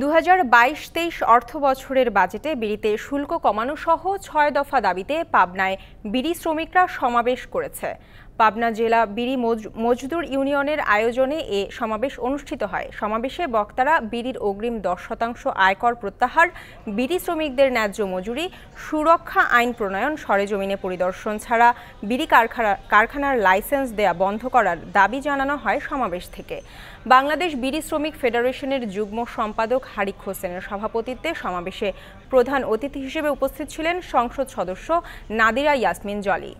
দু হাজার বাইশ তেইশ অর্থ বছরের বাজেটে বিড়িতে শুল্ক কমানো সহ ছয় দফা দাবিতে পাবনায় বিড়ি শ্রমিকরা সমাবেশ করেছে। পাবনা জেলা বিড়ি মজদুর ইউনিয়নের আয়োজনে এ সমাবেশ অনুষ্ঠিত হয়। সমাবেশে বক্তারা বিড়ির অগ্রিম দশ শতাংশ আয়কর প্রত্যাহার, বিড়ি শ্রমিকদের ন্যায্য মজুরি, সুরক্ষা আইন প্রণয়ন, সরেজমিনে পরিদর্শন ছাড়া বিড়ি কারখানা কারখানার লাইসেন্স দেয়া বন্ধ করার দাবি জানানো হয় সমাবেশ থেকে। বাংলাদেশ বিড়ি শ্রমিক ফেডারেশনের যুগ্ম সম্পাদক হারিক হোসেনের সভাপতিত্বে সমাবেশে প্রধান অতিথি হিসেবে উপস্থিত ছিলেন সংসদ সদস্য নাদিরা ইয়াসমিন জলি।